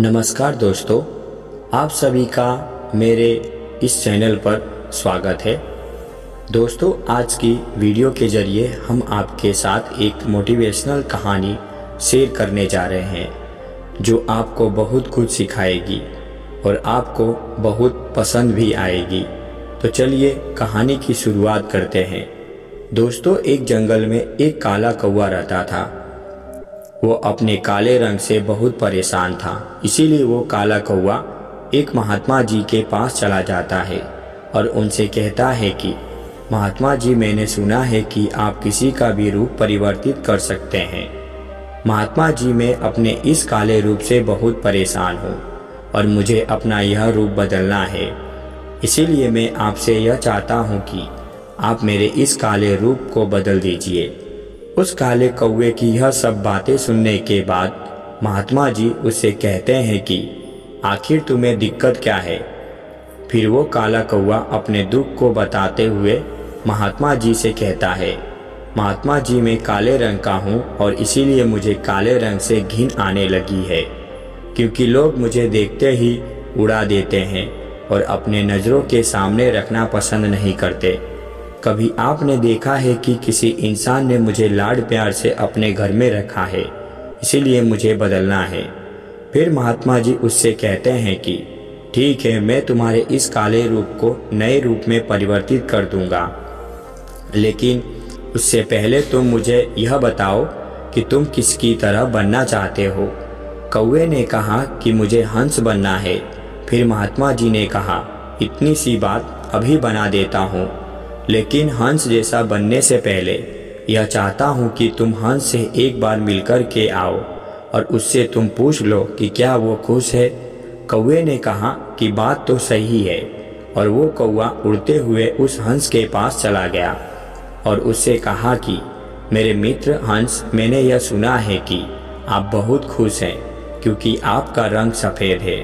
नमस्कार दोस्तों, आप सभी का मेरे इस चैनल पर स्वागत है। दोस्तों, आज की वीडियो के ज़रिए हम आपके साथ एक मोटिवेशनल कहानी शेयर करने जा रहे हैं, जो आपको बहुत कुछ सिखाएगी और आपको बहुत पसंद भी आएगी। तो चलिए कहानी की शुरुआत करते हैं। दोस्तों, एक जंगल में एक काला कौवा रहता था। वो अपने काले रंग से बहुत परेशान था। इसीलिए वो काला कौवा एक महात्मा जी के पास चला जाता है और उनसे कहता है कि, महात्मा जी, मैंने सुना है कि आप किसी का भी रूप परिवर्तित कर सकते हैं। महात्मा जी, मैं अपने इस काले रूप से बहुत परेशान हूँ और मुझे अपना यह रूप बदलना है। इसीलिए मैं आपसे यह चाहता हूँ कि आप मेरे इस काले रूप को बदल दीजिए। उस काले कौवे की यह सब बातें सुनने के बाद महात्मा जी उससे कहते हैं कि, आखिर तुम्हें दिक्कत क्या है? फिर वो काला कौवा अपने दुख को बताते हुए महात्मा जी से कहता है, महात्मा जी, मैं काले रंग का हूँ और इसीलिए मुझे काले रंग से घिन आने लगी है, क्योंकि लोग मुझे देखते ही उड़ा देते हैं और अपने नज़रों के सामने रखना पसंद नहीं करते। कभी आपने देखा है कि किसी इंसान ने मुझे लाड प्यार से अपने घर में रखा है, इसीलिए मुझे बदलना है। फिर महात्मा जी उससे कहते हैं कि, ठीक है, मैं तुम्हारे इस काले रूप को नए रूप में परिवर्तित कर दूँगा। लेकिन उससे पहले तुम मुझे यह बताओ कि तुम किसकी तरह बनना चाहते हो? कौए ने कहा कि, मुझे हंस बनना है। फिर महात्मा जी ने कहा, इतनी सी बात अभी बना देता हूँ। लेकिन हंस जैसा बनने से पहले यह चाहता हूँ कि तुम हंस से एक बार मिलकर के आओ और उससे तुम पूछ लो कि क्या वो खुश है। कौए ने कहा कि बात तो सही है और वो कौआ उड़ते हुए उस हंस के पास चला गया और उससे कहा कि, मेरे मित्र हंस, मैंने यह सुना है कि आप बहुत खुश हैं क्योंकि आपका रंग सफ़ेद है।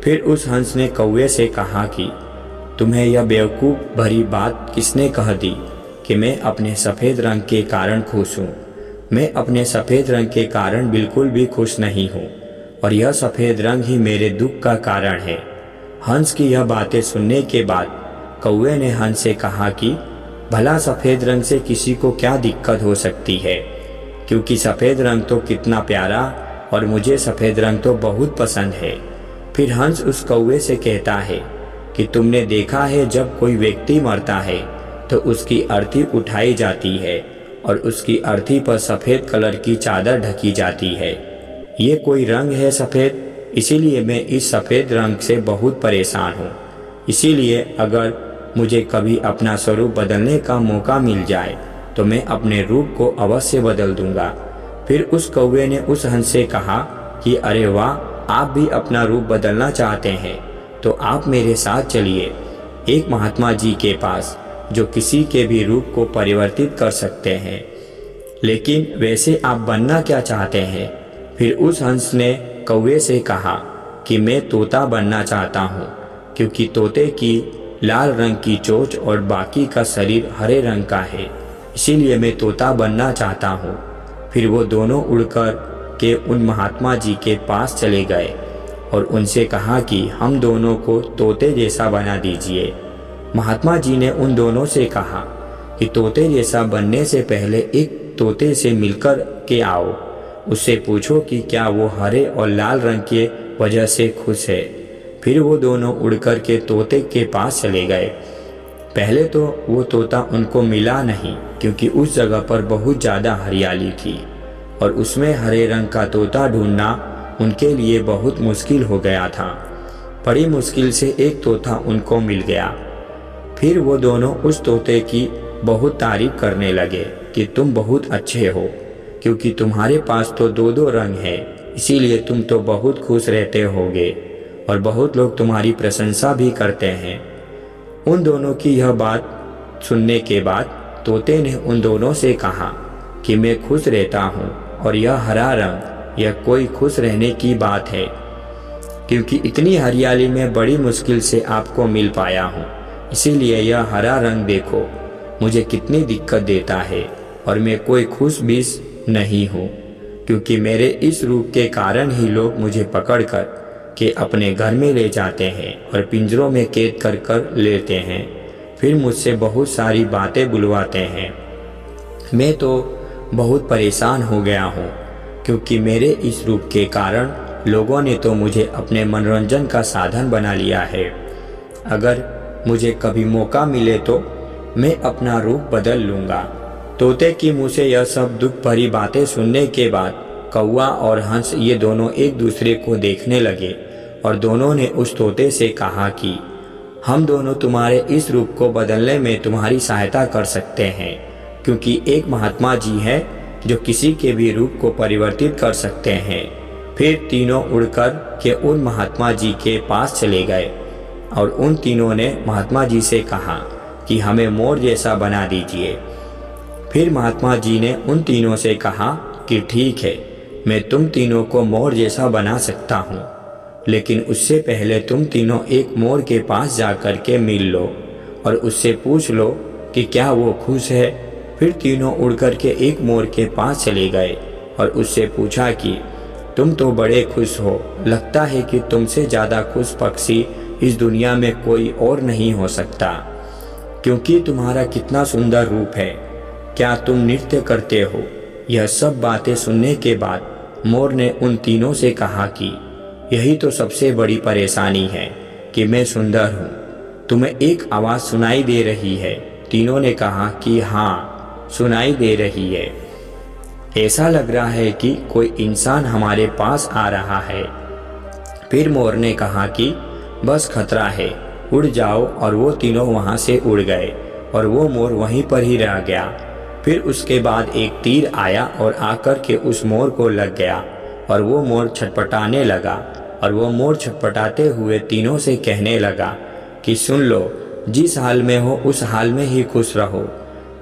फिर उस हंस ने कौए से कहा कि तुम्हें यह बेवकूफ़ भरी बात किसने कह दी कि मैं अपने सफ़ेद रंग के कारण खुश हूँ? मैं अपने सफ़ेद रंग के कारण बिल्कुल भी खुश नहीं हूँ, और यह सफ़ेद रंग ही मेरे दुख का कारण है। हंस की यह बातें सुनने के बाद कौए ने हंस से कहा कि, भला सफ़ेद रंग से किसी को क्या दिक्कत हो सकती है? क्योंकि सफ़ेद रंग तो कितना प्यारा और मुझे सफ़ेद रंग तो बहुत पसंद है। फिर हंस उस कौए से कहता है कि तुमने देखा है जब कोई व्यक्ति मरता है तो उसकी अर्थी उठाई जाती है और उसकी अर्थी पर सफ़ेद कलर की चादर ढकी जाती है। ये कोई रंग है सफ़ेद? इसीलिए मैं इस सफ़ेद रंग से बहुत परेशान हूँ। इसीलिए अगर मुझे कभी अपना स्वरूप बदलने का मौका मिल जाए तो मैं अपने रूप को अवश्य बदल दूँगा। फिर उस कौवे ने उस हंस से कहा कि, अरे वाह, आप भी अपना रूप बदलना चाहते हैं। तो आप मेरे साथ चलिए। एक महात्मा जी के पास, जो किसी के भी रूप को परिवर्तित कर सकते हैं। लेकिन वैसे आप बनना क्या चाहते हैं? फिर उस हंस ने कौवे से कहा कि मैं तोता बनना चाहता हूँ, क्योंकि तोते की लाल रंग की चोच और बाकी का शरीर हरे रंग का है। इसीलिए मैं तोता बनना चाहता हूँ। फिर वो दोनों उड़कर के उन महात्मा जी के पास चले गए। और उनसे कहा कि हम दोनों को तोते जैसा बना दीजिए। महात्मा जी ने उन दोनों से कहा कि तोते जैसा बनने से पहले एक तोते से मिलकर के आओ। उससे पूछो कि क्या वो हरे और लाल रंग के वजह से खुश है। फिर वो दोनों उड़कर के तोते के पास चले गए। पहले तो वो तोता उनको मिला नहीं, क्योंकि उस जगह पर बहुत ज़्यादा हरियाली थी। और उसमें हरे रंग का तोता ढूंढना उनके लिए बहुत मुश्किल हो गया था। बड़ी मुश्किल से एक तोता उनको मिल गया। फिर वो दोनों उस तोते की बहुत तारीफ़ करने लगे कि तुम बहुत अच्छे हो, क्योंकि तुम्हारे पास तो दो दो रंग है, इसीलिए तुम तो बहुत खुश रहते होगे और बहुत लोग तुम्हारी प्रशंसा भी करते हैं। उन दोनों की यह बात सुनने के बाद तोते ने उन दोनों से कहा कि मैं खुश रहता हूँ और यह हरा रंग यह कोई खुश रहने की बात है, क्योंकि इतनी हरियाली में बड़ी मुश्किल से आपको मिल पाया हूँ। इसीलिए यह हरा रंग देखो, मुझे कितनी दिक्कत देता है और मैं कोई खुश भी नहीं हूँ, क्योंकि मेरे इस रूप के कारण ही लोग मुझे पकड़कर के अपने घर में ले जाते हैं और पिंजरों में कैद कर कर लेते हैं। फिर मुझसे बहुत सारी बातें बुलवाते हैं। मैं तो बहुत परेशान हो गया हूँ क्योंकि मेरे इस रूप के कारण लोगों ने तो मुझे अपने मनोरंजन का साधन बना लिया है। अगर मुझे कभी मौका मिले तो मैं अपना रूप बदल लूँगा। तोते की मुँह से यह सब दुख भरी बातें सुनने के बाद कौआ और हंस ये दोनों एक दूसरे को देखने लगे और दोनों ने उस तोते से कहा कि, हम दोनों तुम्हारे इस रूप को बदलने में तुम्हारी सहायता कर सकते हैं, क्योंकि एक महात्मा जी है जो किसी के भी रूप को परिवर्तित कर सकते हैं। फिर तीनों उड़कर के उन महात्मा जी के पास चले गए और उन तीनों ने महात्मा जी से कहा कि हमें मोर जैसा बना दीजिए। फिर महात्मा जी ने उन तीनों से कहा कि ठीक है, मैं तुम तीनों को मोर जैसा बना सकता हूँ, लेकिन उससे पहले तुम तीनों एक मोर के पास जाकर के मिल लो और उससे पूछ लो कि क्या वो खुश है। फिर तीनों उड़ कर के एक मोर के पास चले गए और उससे पूछा कि, तुम तो बड़े खुश हो। लगता है कि तुमसे ज़्यादा खुश पक्षी इस दुनिया में कोई और नहीं हो सकता। क्योंकि तुम्हारा कितना सुंदर रूप है। क्या तुम नृत्य करते हो? यह सब बातें सुनने के बाद मोर ने उन तीनों से कहा कि, यही तो सबसे बड़ी परेशानी है कि मैं सुंदर हूँ। तुम्हें एक आवाज़ सुनाई दे रही है। तीनों ने कहा कि हाँ सुनाई दे रही है। ऐसा लग रहा है कि कोई इंसान हमारे पास आ रहा है। फिर मोर ने कहा कि, बस खतरा है, उड़ जाओ। और वो तीनों वहाँ से उड़ गए और वो मोर वहीं पर ही रह गया। फिर उसके बाद एक तीर आया और आकर के उस मोर को लग गया और वो मोर छटपटाने लगा और वो मोर छटपटाते हुए तीनों से कहने लगा कि, सुन लो, जिस हाल में हो, उस हाल में ही खुश रहो।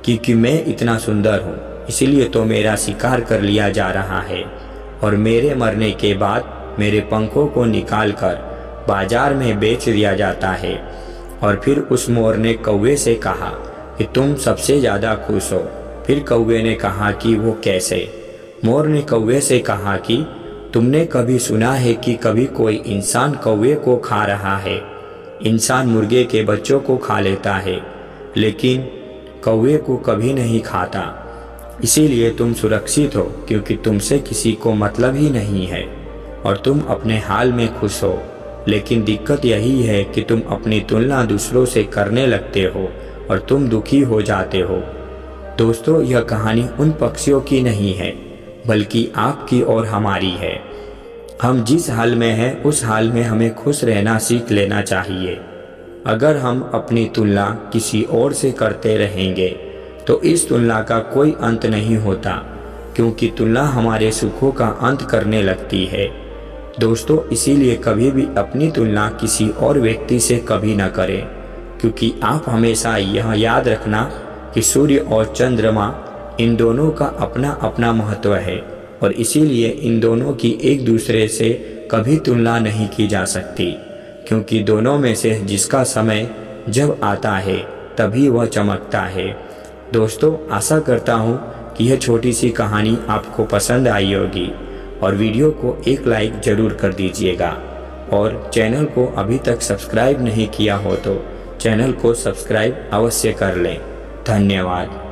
क्योंकि मैं इतना सुंदर हूँ, इसलिए तो मेरा शिकार कर लिया जा रहा है। और मेरे मरने के बाद मेरे पंखों को निकाल कर बाज़ार में बेच दिया जाता है। और फिर उस मोर ने कौवे से कहा कि तुम सबसे ज़्यादा खुश हो। फिर कौवे ने कहा कि वो कैसे? मोर ने कौवे से कहा कि तुमने कभी सुना है कि कभी कोई इंसान कौवे को खा रहा है? इंसान मुर्गे के बच्चों को खा लेता है, लेकिन कौवे को कभी नहीं खाता। इसीलिए तुम सुरक्षित हो, क्योंकि तुमसे किसी को मतलब ही नहीं है, और तुम अपने हाल में खुश हो। लेकिन दिक्कत यही है कि तुम अपनी तुलना दूसरों से करने लगते हो, और तुम दुखी हो जाते हो। दोस्तों, यह कहानी उन पक्षियों की नहीं है, बल्कि आपकी और हमारी है। हम जिस हाल में हैं, उस हाल में हमें खुश रहना सीख लेना चाहिए। अगर हम अपनी तुलना किसी और से करते रहेंगे तो इस तुलना का कोई अंत नहीं होता, क्योंकि तुलना हमारे सुखों का अंत करने लगती है। दोस्तों, इसीलिए कभी भी अपनी तुलना किसी और व्यक्ति से कभी ना करें, क्योंकि आप हमेशा यह याद रखना कि सूर्य और चंद्रमा इन दोनों का अपना अपना महत्व है, और इसीलिए इन दोनों की एक दूसरे से कभी तुलना नहीं की जा सकती। क्योंकि दोनों में से जिसका समय जब आता है, तभी वह चमकता है। दोस्तों, आशा करता हूँ कि यह छोटी सी कहानी आपको पसंद आई होगी और वीडियो को एक लाइक ज़रूर कर दीजिएगा। और चैनल को अभी तक सब्सक्राइब नहीं किया हो तो चैनल को सब्सक्राइब अवश्य कर लें। धन्यवाद।